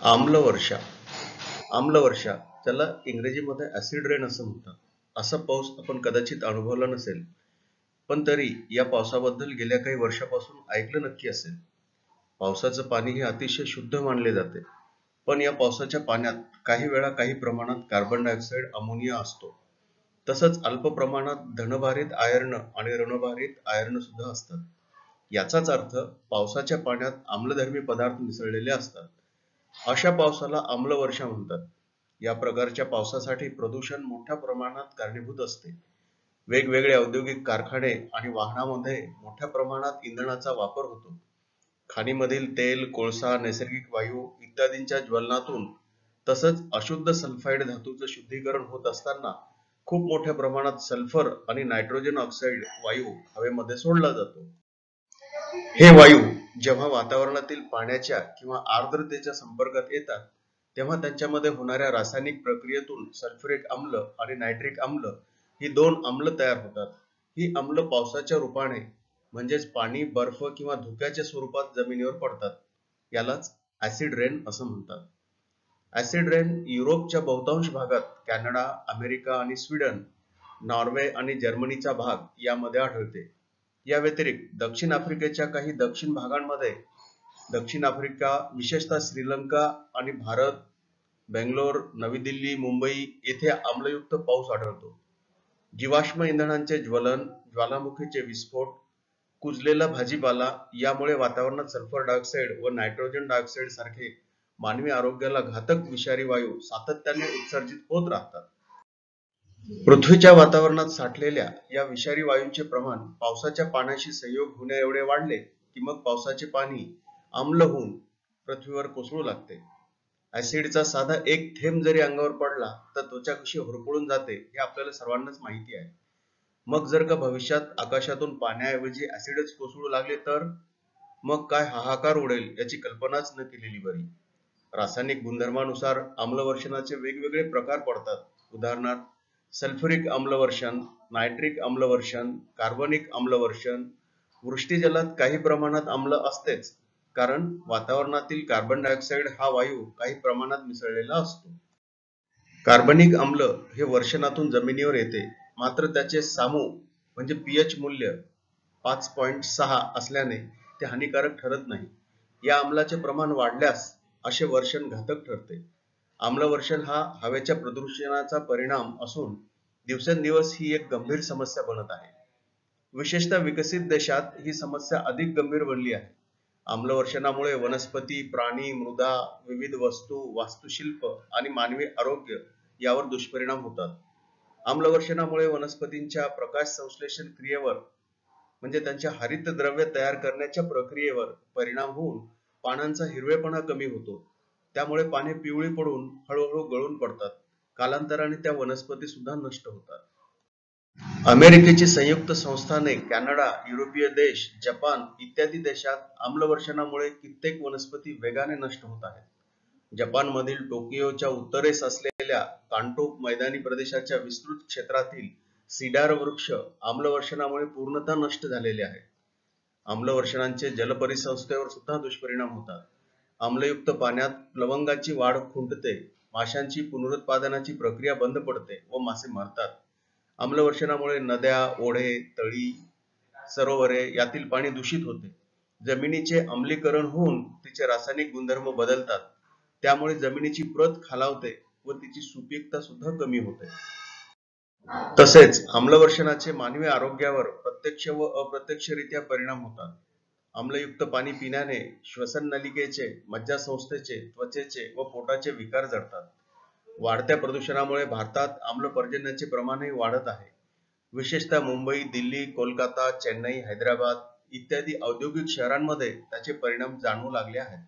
आम्लवर्षा. आम्लवर्षा त्याला इंग्रजीमध्ये acid rain असं म्हणतात. असा पाऊस आपण कदाचित अनुभवला नसेल पण तरी या पावसाबद्दल गेल्या काही वर्षापासून ऐकलं नक्की असेल. पावसाचं पाणी हे अतिशय शुद्ध मानले जाते पण या पावसाच्या पाण्यात काही वेळा काही प्रमाणात कार्बन डायऑक्साईड अमोनिया असतो. तसंच अल्प प्रमाणात धनभारित आयर्न आणि ऋणभारित आयर्न सुद्धा असतात. याचाच अर्थ पावसाच्या पाण्यात आम्लधर्मी पदार्थ मिसळलेले असतात. अशा पावसाला आम्लवर्षा म्हणतात. या प्रकारच्या पावसासाठी प्रदूषण मोठ्या प्रमाणात कारणीभूत असते. वेगवेगळे औद्योगिक कारखाने आणि वाहनामध्ये मोठ्या प्रमाणात इंधनाचा वापर होतो. खाणीमधील तेल कोळसा नैसर्गिक वायू इत्यादींच्या ज्वलनातून तसंच अशुद्ध सल्फाईड धातूचं शुद्धीकरण होत असताना खूप मोठ्या प्रमाणात सल्फर आणि नायट्रोजन ऑक्साईड वायू हवेमध्ये सोडला जातो. हे वायू जेव्हा वातावरणातील पाण्याच्या किंवा आर्द्रतेच्या संपर्कात येतात तेव्हा त्यांच्यामध्ये होणाऱ्या रासायनिक प्रक्रियेतून सल्फ्युरिक आम्ल आणि नायट्रिक आम्ल ही दोन आम्ल तयार होतात. ही आम्ल पावसाच्या रूपाने म्हणजेच पाणी बर्फ किंवा धुक्याच्या स्वरूपात जमिनीवर पडतात. यालाच ऍसिड रेन असं म्हणतात. ऍसिड रेन युरोपच्या बहुतांश भागात कॅनडा अमेरिका आणि स्वीडन नॉर्वे आणि जर्मनीचा भाग यामध्ये आढळते. या व्यतिरिक्त दक्षिण आफ्रिकेच्या काही दक्षिण भागांमध्ये दक्षिण आफ्रिका विशेषतः श्रीलंका आणि भारत बेंगलोर नवी दिल्ली मुंबई येथे आम्लयुक्त पाऊस आढळतो. जीवाश्म इंधनांचे ज्वलन ज्वालामुखीचे विस्फोट कुजलेला भाजीपाला यामुळे वातावरणात सल्फर डायऑक्साईड व नायट्रोजन डायऑक्साईड सारखे मानवी आरोग्याला घातक विषारी वायू सातत्याने उत्सर्जित होत राहतात. पृथ्वीच्या वातावरणात साठलेल्या या विषारी वायूंचे प्रमाण पावसाच्या पाण्याशी संयोग होण्या एवढे वाढले की मग पावसाचे पाणी आम्ल होऊन पृथ्वीवर कोसळू लागते. ऍसिडचा साधा एक थेंब जरी अंगावर पडला तर त्वचा कशी होरपळून जाते हे आपल्याला सर्वांनाच माहिती आहे. मग जर का भविष्यात आकाशातून पाण्याऐवजी ऍसिडच कोसळू लागले तर? मग काय हाहाकार उडेल याची कल्पनाच न केलेली बरी. रासायनिक गुणधर्मानुसार आम्लवर्षणाचे वेगवेगळे प्रकार पडतात. उदाहरणार्थ सल्फ्युरिक आम्लवर्षण नायट्रिक आम्लवर्षण कार्बनिक आम्लवर्षण वृष्टीजलात काही प्रमाणात आम्ल असतेच कारण वातावरणातील कार्बन डायऑक्साईड हा वायू काही प्रमाणात मिसळलेला असतो. कार्बनिक आम्ल हे वर्षणातून जमिनीवर येते मात्र त्याचे सामू म्हणजे पीएच मूल्य पाच पॉईंट सहा असल्याने ते हानिकारक ठरत नाही. या आम्लाचे प्रमाण वाढल्यास असे वर्षण घातक ठरते. आम्लवर्षण हा हवेच्या प्रदूषणाचा परिणाम असून दिवसेंदिवस ही एक गंभीर समस्या बनत आहे. विशेषतः विकसित देशात ही समस्या अधिक गंभीर बनली आहे. आम्लवर्षणामुळे वनस्पती प्राणी मृदा विविध वस्तू वास्तुशिल्प आणि मानवी आरोग्य यावर दुष्परिणाम होतात. आम्लवर्षणामुळे वनस्पतींच्या प्रकाश संश्लेषण क्रियेवर म्हणजे त्यांच्या हरित द्रव्य तयार करण्याच्या प्रक्रियेवर परिणाम होऊन पानांचा हिरवेपणा कमी होतो. त्यामुळे पाने पिवळी पडून हळूहळू गळून पडतात. कालांतराने त्या वनस्पती सुद्धा नष्ट होतात. अमेरिकेची संयुक्त संस्थाने कॅनडा युरोपीय देश जपान इत्यादी देशात आम्लवर्षणामुळे कित्येक वनस्पती वेगाने नष्ट होत आहेत. जपानमधील टोकियोच्या उत्तरेस असलेल्या कांटो मैदानी प्रदेशाच्या विस्तृत क्षेत्रातील सिडार वृक्ष आम्लवर्षणामुळे पूर्णतः नष्ट झालेले आहेत. आम्लवर्षणांचे जलपरिसंस्थेवर सुद्धा दुष्परिणाम होतात. आम्लयुक्त पाण्यात लवंगाची वाढ खुंटते माशांची पुनरुत्पादनाची प्रक्रिया बंद पडते व मासे मरतात. आम्लवर्षणामुळे नद्या ओढे तळी सरोवरे यातील पाणी दूषित होते. जमिनीचे आम्लीकरण होऊन तिचे रासायनिक गुणधर्म बदलतात. त्यामुळे जमिनीची प्रत खालावते व तिची सुपीकता सुद्धा कमी होते. तसेच आम्लवर्षणाचे मानवी आरोग्यावर प्रत्यक्ष व अप्रत्यक्षरित्या परिणाम होतात. आम्लयुक्त पाणी पिण्याने श्वसन नलिकेचे मज्जासंस्थेचे त्वचेचे व पोटाचे विकार जडतात वाढत्या प्रदूषणामुळे भारतात आम्ल पर्जन्याचे प्रमाणही वाढत आहे. विशेषतः मुंबई दिल्ली कोलकाता चेन्नई हैदराबाद इत्यादी औद्योगिक शहरांमध्ये त्याचे परिणाम जाणवू लागले आहेत.